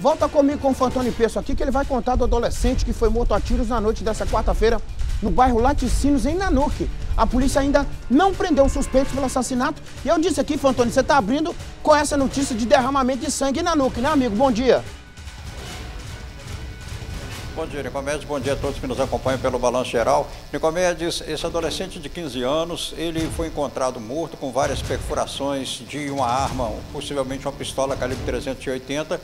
Volta comigo com o Fantoni Peço aqui, que ele vai contar do adolescente que foi morto a tiros na noite dessa quarta-feira no bairro Laticínios, em Nanuque. A polícia ainda não prendeu os suspeitos pelo assassinato. E eu disse aqui, Fantoni, você está abrindo com essa notícia de derramamento de sangue em Nanuque, né, amigo? Bom dia. Bom dia, Nicomedes. Bom dia a todos que nos acompanham pelo Balanço Geral. Nicomedes, esse adolescente de 15 anos, ele foi encontrado morto com várias perfurações de uma arma, possivelmente uma pistola calibre 380.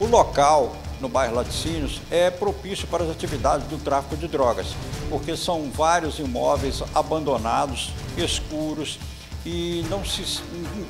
O local, no bairro Laticínios, é propício para as atividades do tráfico de drogas, porque são vários imóveis abandonados, escuros, e não se...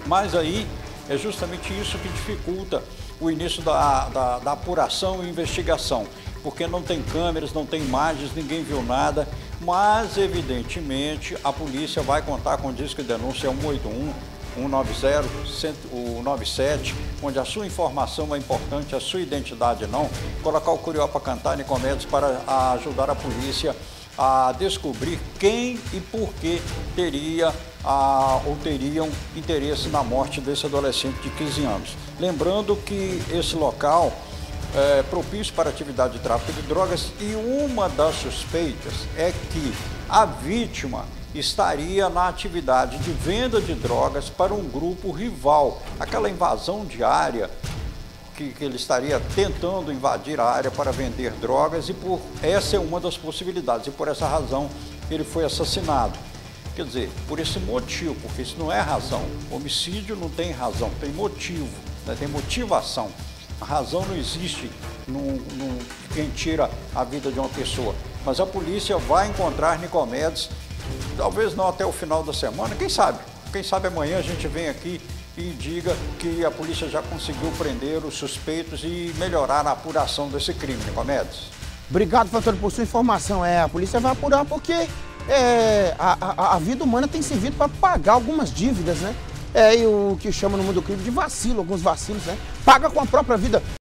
Mas aí é justamente isso que dificulta o início da, da, da apuração e investigação porque não tem câmeras, não tem imagens, ninguém viu nada, mas evidentemente a polícia vai contar com o disco de denúncia 181, 190, 197, onde a sua informação é importante, a sua identidade não, colocar o Curió para cantar Nicomedes para ajudar a polícia a descobrir quem e por que teria a, ou teriam interesse na morte desse adolescente de 15 anos. Lembrando que esse local é, propício para atividade de tráfico de drogas e uma das suspeitas é que a vítima estaria na atividade de venda de drogas para um grupo rival, aquela invasão diária que, que ele estaria tentando invadir a área para vender drogas e por essa é uma das possibilidades e por essa razão ele foi assassinado. Quer dizer, por esse motivo, porque isso não é razão. Homicídio não tem razão, tem motivo, né? tem motivação. A razão não existe num, num, quem tira a vida de uma pessoa. Mas a polícia vai encontrar Nicomedes, talvez não até o final da semana, quem sabe? Quem sabe amanhã a gente vem aqui e diga que a polícia já conseguiu prender os suspeitos e melhorar a apuração desse crime, Nicomedes. Obrigado, Fantônio, por sua informação. É, a polícia vai apurar porque é, a, a, a vida humana tem servido para pagar algumas dívidas, né? É, e o que chama no mundo do crime de vacilo, alguns vacilos, né? Paga com a própria vida.